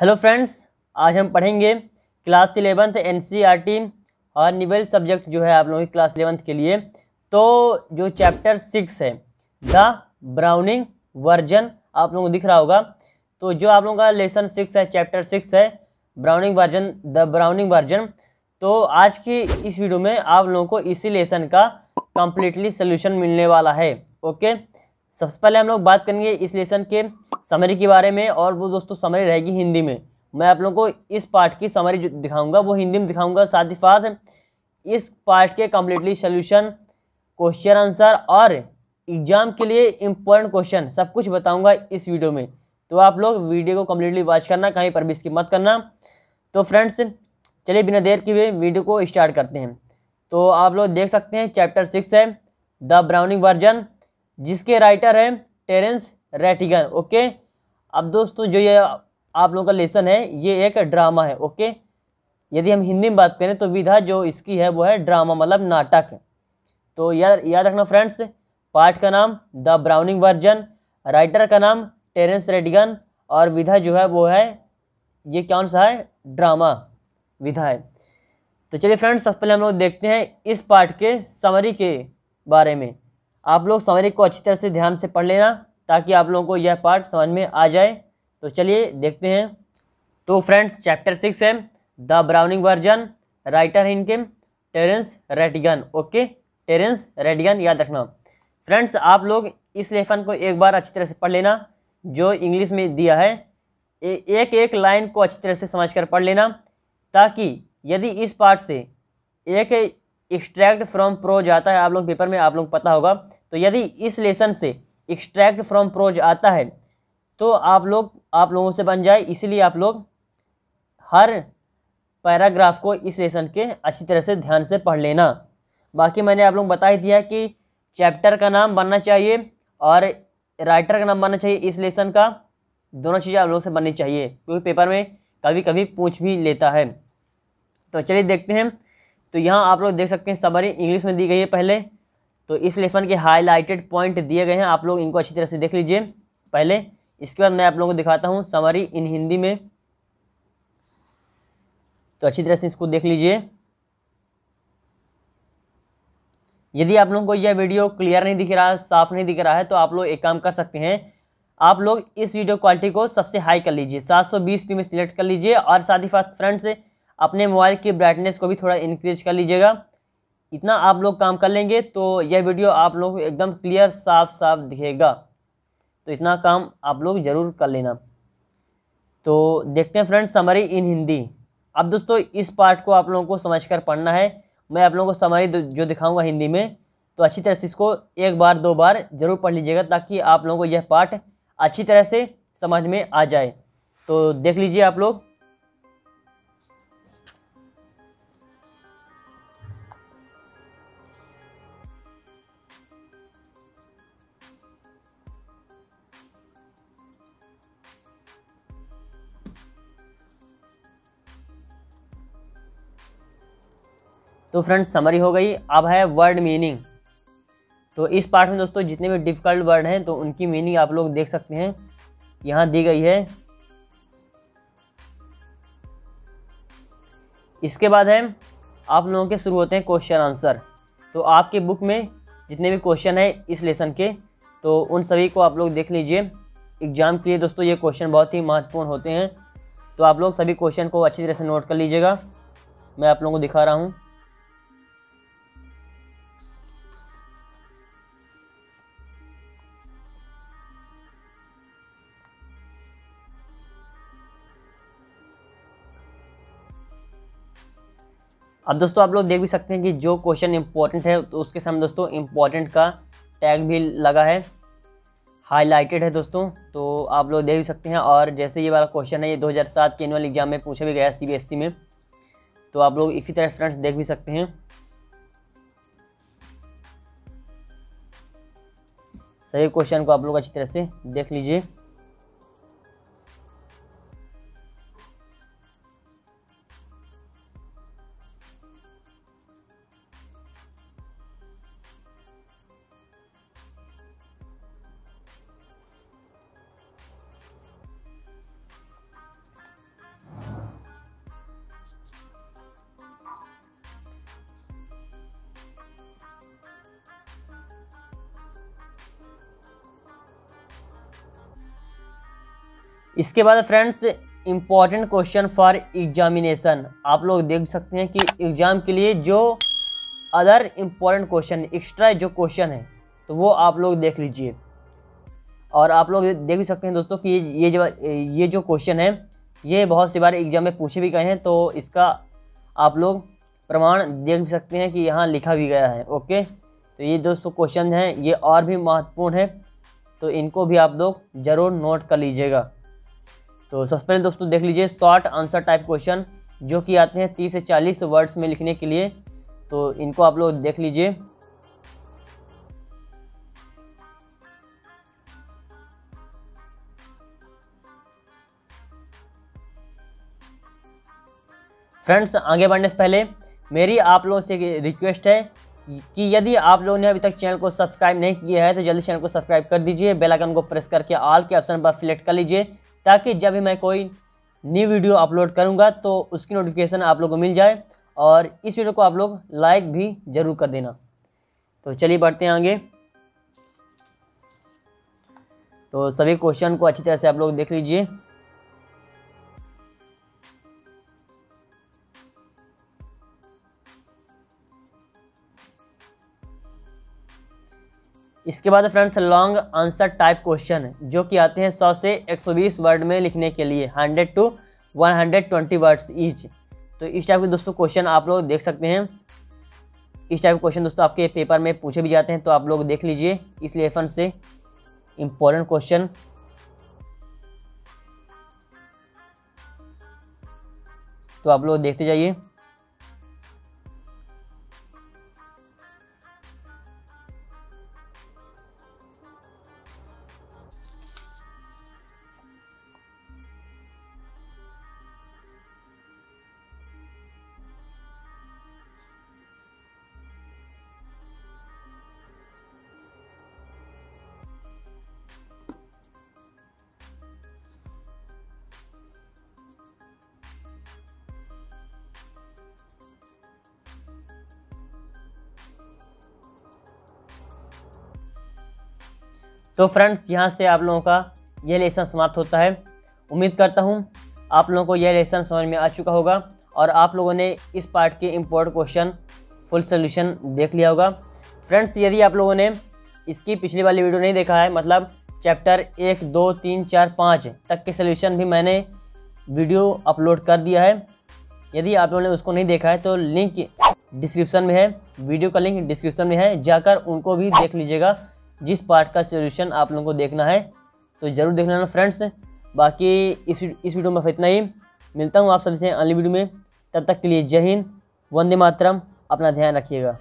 Hello friends आज हम पढ़ेंगे क्लास इलेवंथ एन और निवेल सब्जेक्ट जो है आप लोगों की क्लास इलेवंथ के लिए। तो जो चैप्टर सिक्स है द ब्राउनिंग वर्जन आप लोगों को दिख रहा होगा। तो जो आप लोगों का लेसन सिक्स है चैप्टर सिक्स है Browning version the Browning version तो आज की इस वीडियो में आप लोगों को इसी लेसन का कम्प्लीटली सोल्यूशन मिलने वाला है ओके सबसे पहले हम लोग बात करेंगे इस लेसन के समरी के बारे में और वो दोस्तों समरी रहेगी हिंदी में। मैं आप लोगों को इस पार्ट की समरी जो दिखाऊँगा, वो हिंदी में दिखाऊँगा, साथ ही साथ इस पार्ट के कम्प्लीटली सोल्यूशन क्वेश्चन आंसर और एग्ज़ाम के लिए इम्पोर्टेंट क्वेश्चन सब कुछ बताऊँगा इस वीडियो में। तो आप लोग वीडियो को कम्प्लीटली वॉच करना, कहीं पर भी इसकी मत करना। तो फ्रेंड्स चलिए बिना देर के हुए वीडियो को स्टार्ट करते हैं। तो आप लोग देख सकते हैं चैप्टर सिक्स है द ब्राउनिंग वर्जन जिसके राइटर हैं टेरेंस रेटिगन, ओके? अब दोस्तों, जो ये आप लोगों का लेसन है, ये एक ड्रामा है, ओके? यदि हम हिंदी में बात करें तो विधा जो इसकी है, वो है ड्रामा मतलब नाटक। तो याद याद रखना फ्रेंड्स पाठ का नाम द ब्राउनिंग वर्जन, राइटर का नाम टेरेंस रेडिगन और विधा जो है, वो है, ये कौन सा है? ड्रामा, विधा है। तो चलिए फ्रेंड्स, सबसे पहले हम लोग देखते हैं इस पाठ के समरी के बारे में। आप लोग समरी को अच्छी तरह से ध्यान से पढ़ लेना ताकि आप लोगों को यह पार्ट समझ में आ जाए। तो चलिए देखते हैं। तो फ्रेंड्स चैप्टर सिक्स है। द ब्राउनिंग वर्जन राइटर है इनके Terence Rattigan okay? Terence Rattigan याद रखना। फ्रेंड्स आप लोग इस लेसन को एक बार अच्छी तरह से पढ़ लेना जो इंग्लिश में दिया है। ए, एक एक लाइन को अच्छी तरह से समझ कर पढ़ लेना ताकि यदि इस पार्ट से एक एक्सट्रैक्ट फ्रॉम प्रोज आता है, आप लोग पेपर में, आप लोग पता होगा। तो यदि इस लेसन से एक्सट्रैक्ट फ्रॉम प्रोज आता है तो आप लोग, आप लोगों से बन जाए। इसीलिए आप लोग हर पैराग्राफ को इस लेसन के अच्छी तरह से ध्यान से पढ़ लेना। बाकी मैंने आप लोग बता ही दिया कि चैप्टर का नाम बनना चाहिए और राइटर का नाम बनना चाहिए। इस लेसन का दोनों चीज़ें आप लोगों से बननी चाहिए, क्योंकि पेपर में कभी कभी पूछ भी लेता है। तो चलिए देखते हैं। तो यहाँ आप लोग देख सकते हैं समरी इंग्लिश में दी गई है पहले। तो इस लेसन के हाईलाइटेड पॉइंट दिए गए हैं। आप लोग इनको अच्छी तरह से देख लीजिए पहले। इसके बाद मैं आप लोगों को दिखाता हूँ समरी इन हिंदी में। तो अच्छी तरह से इसको देख लीजिए। यदि आप लोगों को यह वीडियो क्लियर नहीं दिख रहा, साफ़ नहीं दिख रहा है तो आप लोग एक काम कर सकते हैं। आप लोग इस वीडियो क्वालिटी को सबसे हाई कर लीजिए। 720p में सिलेक्ट कर लीजिए और साथ ही साथ फ्रंट से अपने मोबाइल की ब्राइटनेस को भी थोड़ा इंक्रीज कर लीजिएगा। इतना आप लोग काम कर लेंगे तो यह वीडियो आप लोग एकदम क्लियर साफ़ साफ़ दिखेगा। तो इतना काम आप लोग ज़रूर कर लेना। तो देखते हैं फ्रेंड्स समरी इन हिंदी अब दोस्तों, इस पार्ट को आप लोगों को समझ कर पढ़ना है। मैं आप लोगों को समरी जो दिखाऊँगा हिंदी में तो अच्छी तरह से इसको एक बार, दो बार ज़रूर पढ़ लीजिएगा ताकि आप लोगों को यह पार्ट अच्छी तरह से समझ में आ जाए। तो देख लीजिए आप लोग तो फ्रेंड्स समरी हो गई। अब है वर्ड मीनिंग तो इस पार्ट में दोस्तों, जितने भी डिफ़िकल्ट वर्ड हैं तो उनकी मीनिंग आप लोग देख सकते हैं। यहाँ दी गई है। इसके बाद है, आप लोगों के शुरू होते हैं क्वेश्चन आंसर तो आपके बुक में जितने भी क्वेश्चन हैं इस लेसन के तो उन सभी को आप लोग देख लीजिए। एग्ज़ाम के लिए दोस्तों, ये क्वेश्चन बहुत ही महत्वपूर्ण होते हैं। तो आप लोग सभी क्वेश्चन को अच्छी तरह से नोट कर लीजिएगा। मैं आप लोगों को दिखा रहा हूँ। अब दोस्तों आप लोग देख भी सकते हैं कि जो क्वेश्चन इंपॉर्टेंट है तो उसके सामने दोस्तों इंपॉर्टेंट का टैग भी लगा है। हाईलाइटेड है दोस्तों तो आप लोग देख भी सकते हैं। और जैसे ये वाला क्वेश्चन है, ये 2007 के एनुअल एग्ज़ाम में पूछा भी गया सी में। तो आप लोग इसी तरह फ्रेंड्स देख भी सकते हैं। सही क्वेश्चन को आप लोग अच्छी तरह से देख लीजिए। इसके बाद friends important question for examination आप लोग देख सकते हैं कि एग्ज़ाम के लिए जो अदर इंपॉर्टेंट क्वेश्चन एक्स्ट्रा जो क्वेश्चन है तो वो आप लोग देख लीजिए। और आप लोग देख भी सकते हैं दोस्तों कि ये जो ये जो क्वेश्चन है, ये बहुत सी बार एग्ज़ाम में पूछे भी गए हैं तो इसका आप लोग प्रमाण देख भी सकते हैं कि यहाँ लिखा भी गया है, ओके? तो ये दोस्तों क्वेश्चन हैं, ये और भी महत्वपूर्ण है तो इनको भी आप लोग ज़रूर नोट कर लीजिएगा। तो सबसे पहले दोस्तों, देख लीजिए शॉर्ट आंसर टाइप क्वेश्चन जो कि आते हैं तीस से चालीस वर्ड्स में लिखने के लिए। तो इनको आप लोग देख लीजिए। फ्रेंड्स आगे बढ़ने से पहले, मेरी आप लोगों से रिक्वेस्ट है कि यदि आप लोगों ने अभी तक चैनल को सब्सक्राइब नहीं किया है तो जल्दी चैनल को सब्सक्राइब कर दीजिए। बेल आइकन को प्रेस करके ऑल के ऑप्शन पर सिलेक्ट कर लीजिए। ताकि जब भी मैं कोई न्यू वीडियो अपलोड करूँगा तो उसकी नोटिफिकेशन आप लोग को मिल जाए और इस वीडियो को आप लोग लाइक भी ज़रूर कर देना। तो चलिए बढ़ते हैं आगे। तो सभी क्वेश्चन को अच्छी तरह से आप लोग देख लीजिए। इसके बाद friends long answer type question जो कि आते हैं 100 से 120 वर्ड में लिखने के लिए 100 टू 120 वर्ड्स ईच तो इस टाइप के दोस्तों क्वेश्चन आप लोग देख सकते हैं। इस टाइप के क्वेश्चन दोस्तों आपके पेपर में पूछे भी जाते हैं तो आप लोग देख लीजिए। इस लेसन से इम्पोर्टेंट क्वेश्चन तो आप लोग देखते जाइए। तो फ्रेंड्स, यहाँ से आप लोगों का यह लेसन समाप्त होता है। उम्मीद करता हूँ आप लोगों को यह लेसन समझ में आ चुका होगा और आप लोगों ने इस पार्ट के इम्पोर्टेंट क्वेश्चन फुल सोल्यूशन देख लिया होगा। फ्रेंड्स, यदि आप लोगों ने इसकी पिछली वाली वीडियो नहीं देखा है मतलब चैप्टर एक, दो, तीन, चार, पाँच तक के सोल्यूशन भी मैंने वीडियो अपलोड कर दिया है। यदि आप लोगों ने उसको नहीं देखा है तो लिंक डिस्क्रिप्शन में है वीडियो का लिंक डिस्क्रिप्शन में है, जाकर उनको भी देख लीजिएगा। जिस पार्ट का सोल्यूशन आप लोगों को देखना है तो ज़रूर देख लेना फ्रेंड्स बाकी इस इस वीडियो में इतना ही। मिलता हूँ आप सबसे अगली वीडियो में। तब तक के लिए जय हिंद, वंदे मातरम। अपना ध्यान रखिएगा।